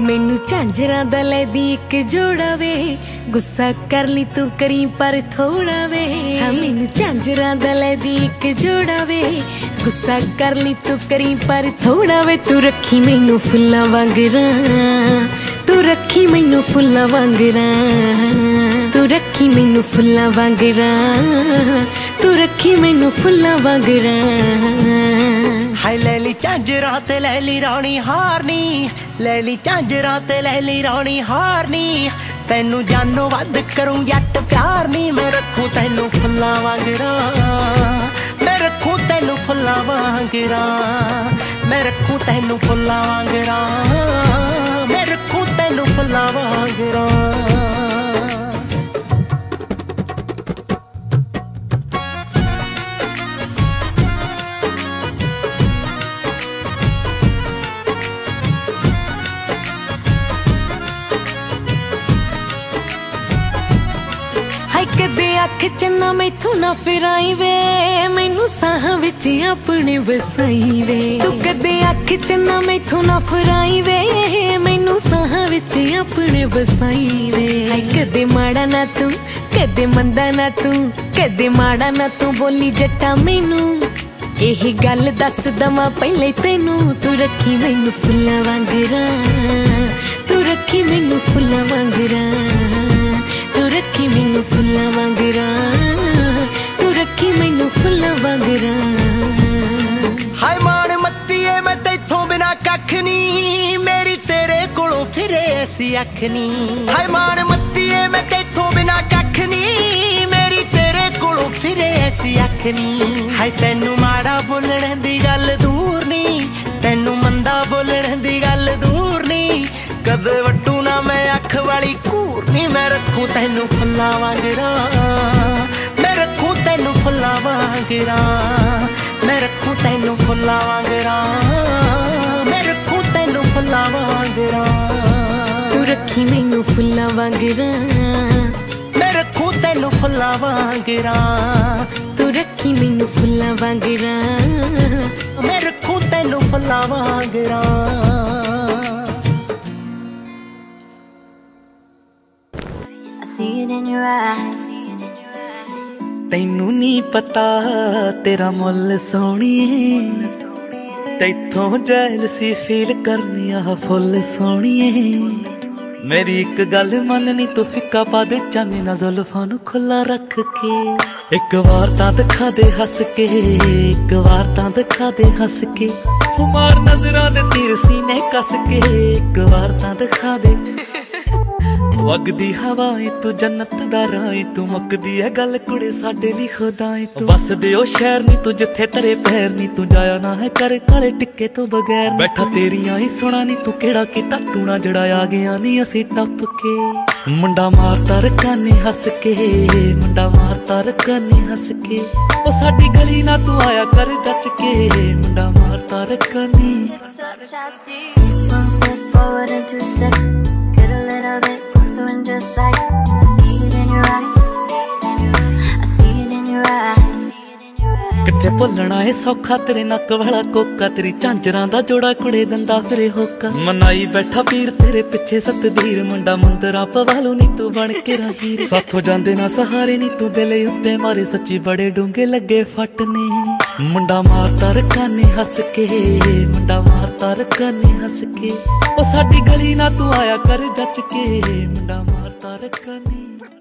ਮੈਨੂੰ ਝਾਂਜਰਾਂ ਦਾ ਲੈ ਦੀ ਇੱਕ ਜੋੜਾ ਵੇ। ਗੁੱਸਾ ਕਰ ਲਈ ਤੂੰ ਕਰੀ ਪਰ ਥੋੜਾ ਵੇ। ਹਾਂ, ਮੈਨੂੰ ਝਾਂਜਰਾਂ ਦਾ ਲੈ ਦੀ ਇੱਕ ਜੋੜਾ ਵੇ। ਗੁੱਸਾ ਕਰ ਲਈ ਤੂੰ ਕਰੀ ਪਰ ਥੋੜਾ ਵੇ। ਤੂੰ ਰੱਖੀ ਮੈਨੂੰ ਫੁੱਲਾਂ ਵਾਂਗਰਾ ਤੂੰ ਰੱਖੀ ਮੈਨੂੰ ਫੁੱਲਾਂ ਵਾਂਗਰਾ ਤੂੰ ਰੱਖੀ ਮੈਨੂੰ ਫੁੱਲਾਂ ਵਾਂਗਰਾ ਤੂੰ ਰੱਖੀ ਮੈਨੂੰ ਫੁੱਲਾਂ ਵਾਂਗਰਾਂ। ਹਾਏ, ਲੈ ਲਈ ਝਾਂਜਰਾਂ ਤੇ ਲੈ ਲਈ ਰਾਣੀ ਹਾਰਨੀ। ਲੈ ਲਈ ਝਾਂਜਰਾਂ ਤੇ ਲੈ ਲਈ ਰਾਣੀ ਹਾਰਨੀ। ਤੈਨੂੰ ਜਾਨੋਂ ਵੱਧ ਕਰੂੰ, ਜੱਟ ਪਿਆਰ ਨਹੀਂ ਮੈਂ ਰੱਖੂ ਤੈਨੂੰ ਫੁੱਲਾਂ ਵਾਂਗਰਾ। ਮੈਂ ਰੱਖੂ ਤੈਨੂੰ ਫੁੱਲਾਂ ਵਾਂਗਰਾ। ਮੈਂ ਰੱਖੂ ਤੈਨੂੰ ਫੁੱਲਾਂ ਵਾਂਗਰਾ। ਮੈਂ ਕਦੇ ਅੱਖ ਚ ਨਾ ਮੈਥੋਂ ਨਾ ਫਿਰਾਈ ਵੇ ਮੈਨੂੰ ਸਾਹ ਵਿੱਚ ਆਪਣੇ ਵਸਾਈ ਵੇ ਤੂੰ ਕਦੇ ਅੱਖ ਚ ਨਾ ਮੈਥੋਂ ਨਾ ਫਿਰਾਈ ਵੇ ਮੈਨੂੰ ਸਾਹਾਂ ਵਿੱਚ ਆਪਣੇ ਵਸਾਈ ਵੇ ਹਾਈ ਕਦੇ ਮਾੜਾ ਨਾ ਤੂੰ, ਕਦੇ ਮੰਦਾ ਨਾ ਤੂੰ, ਕਦੇ ਮਾੜਾ ਨਾ ਤੂੰ ਬੋਲੀ ਜੱਟਾ ਮੈਨੂੰ। ਇਹ ਗੱਲ ਦੱਸ ਦਵਾਂ ਪਹਿਲੇ ਤੈਨੂੰ, ਤੂੰ ਰੱਖੀ ਮੈਨੂੰ ਫੁੱਲਾਂ ਵਾਂਗਰਾ, ਤੂੰ ਰੱਖੀ ਮੈਨੂੰ ਫੁੱਲਾਂ ਵਾਂਗਰਾ। ਕੱਖ ਮੇਰੀ ਤੇਰੇ ਕੋਲੋਂ ਫਿਰੇ ਐਸੀ ਅੱਖ ਨਹੀਂ। ਹਾਏ ਮਾਣ ਮੱਤੀਏ ਮੈਂ ਤੇਥੋਂ ਬਿਨਾ ਕੱਖ ਨਹੀਂ। ਮੇਰੀ ਤੇਰੇ ਕੋਲੋਂ ਫਿਰੇ ਐਸੀ ਅੱਖ ਨਹੀਂ। ਹਾਏ ਤੈਨੂੰ ਮਾੜਾ ਬੋਲਣ ਦੀ ਗੱਲ ਦੂਰ ਨੀ ਤੈਨੂੰ ਮੰਦਾ ਬੋਲਣ ਦੀ ਗੱਲ ਦੂਰ ਨੀ ਕਦੇ ਵੱਟੂ ਨਾ ਮੈਂ ਅੱਖ ਵਾਲੀ ਘੂਰ ਨਹੀਂ। ਮੈਂ ਰੱਖੂ ਤੈਨੂੰ ਫੁੱਲਾਂ ਵਾਂਗਰਾ ਮੈਂ ਰੱਖੂ ਤੈਨੂੰ ਫੁੱਲਾਂ ਵਾਂਗਰਾ ਮੈਂ ਰੱਖੂ ਤੈਨੂੰ ਫੁੱਲਾਂ ਵਾਂਗਰਾ ਰੱਖੀ ਮੈਨੂੰ ਫੁੱਲਾਂ ਵਾਂਗਰਾਂ। ਮੈਂ ਰੱਖੂ ਤੈਨੂੰ ਫੁੱਲਾਂ ਵਾਂਗਰਾ। ਤੂੰ ਰੱਖੀ ਮੈਨੂੰ ਫੁੱਲਾਂ ਵਾਂਗਰਾਂ। ਮੈਂ ਰੱਖੂ ਤੈਨੂੰ ਫੁੱਲਾਂ ਵਾਂਗਰਾ। I see it in your eyes. ਤੈਨੂੰ ਨਹੀਂ ਪਤਾ ਤੇਰਾ ਮੁੱਲ ਸੋਹਣੀਏ। ਤੈਥੋਂ ਜੈਲਸੀ ਫੀਲ ਕਰਨੀ ਆ ਫੁੱਲ ਸੋਹਣੀਏ। ਮੇਰੀ ਇੱਕ ਗੱਲ ਮੰਨਨੀ ਤੂੰ ਫਿੱਕਾ ਪਾ ਦੇ ਚਾਨੀ ਨਾ ਜ਼ੁਲਫਾਂ ਨੂੰ ਖੁੱਲਾ ਰੱਖ ਕੇ। ਇੱਕ ਵਾਰ ਤਾਂ ਦਿਖਾ ਦੇ ਹੱਸ ਕੇ, ਇੱਕ ਵਾਰ ਤਾਂ ਦਿਖਾ ਦੇ ਹੱਸ ਕੇ। ਹੁਮਾਰ ਨਜ਼ਰਾਂ ਦੇ ਤੀਰ ਸੀਨੇ ਕੱਸ ਕੇ, ਇੱਕ ਵਾਰ ਤਾਂ ਦਿਖਾ ਦੇ। ਵਗਦੀ ਹਵਾ ਏ ਤੂੰ ਜੰਨਤ ਦਾ ਰਾਹ ਏ ਤੂੰ ਮੁੱਕਦੀ ਐ ਗੱਲ ਕੁੜੇ ਸਾਡੇ ਲਈ ਖੁਦਾ ਏ ਤੂੰ। ਵਸਦੇ ਉਹ ਸ਼ਹਿਰ ਨਹੀਂ ਤੂੰ ਜਿੱਥੇ ਤੇਰੇ ਪੈਰ ਨਹੀਂ ਤੂੰ ਜਾਇਆ ਨਾ ਹੈ ਕਰ ਕਾਲੇ ਟਿੱਕੇ ਤੋਂ ਬਗੈਰ ਬੈਠਾ ਤੇਰੀਆਂ ਹੀ ਸੁਣਾ ਨਹੀਂ ਤੂੰ ਕਿਹੜਾ ਕੀਤਾ ਟੂਣਾ ਜੜਾ ਆ ਗਿਆ ਨਹੀਂ ਅਸੀਂ ਟੱਪ ਕੇ। ਮੁੰਡਾ ਮਾਰਦਾ ਰਕਾਨੇ ਹੱਸ ਕੇ ਮੁੰਡਾ ਮਾਰਦਾ ਰਕਾਨੇ ਹੱਸ ਕੇ। ਉਹ ਸਾਡੀ ਗਲੀ ਨਾ ਤੂੰ ਆਇਆ ਕਰ ਜੱਚ ਕੇ ਮੁੰਡਾ ਮਾਰਦਾ ਰਕਾਨੇ। Closer and I see it in your eyes. I see it in your eyes. ਕਿੱਥੇ ਭੁੱਲਣਾ ਏ ਸੌਖਾ? ਤੇਰੇ ਨੱਕ ਵਾਲਾ ਕੋਕਾ, ਤੇਰੀ ਝਾਂਜਰਾਂ ਦਾ ਜੋੜਾ ਕੁੜੇ ਦੰਦਾ ਫਿਰੇ ਹੋਕਾ। ਮਨਾਈ ਬੈਠਾ ਪੀਰ, ਤੇਰੇ ਪਿੱਛੇ ਸਤਬੀਰ, ਮੁੰਡਾ ਮੁੰਦਰਾ ਪਵਾਲੂ ਨੀ ਤੂੰ ਬਣ ਕੇ ਰਾਗੀਰ ਸਾਥੋਂ ਜਾਂਦੇ ਨਾ ਸਹਾਰੇ ਨੀ ਤੂੰ ਦਿਲ ਉੱਤੇ ਮਾਰੇ, ਸੱਚੀ ਬੜੇ ਡੂੰਗੇ ਲੱਗੇ ਫੱਟ ਨੇ। ਮੁੰਡਾ ਮਾਰਦਾ ਰਕਾਨੇ ਹੱਸ ਕੇ, ਮੁੰਡਾ ਮਾਰਦਾ ਰਕਾਨੇ ਹੱਸ ਕੇ। ਉਹ ਸਾਡੀ ਗਲੀ ਨਾ ਤੂੰ ਆਇਆ ਕਰ ਜੱਚ ਕੇ, ਮੁੰਡਾ ਮਾਰਦਾ ਰਕਾਨੇ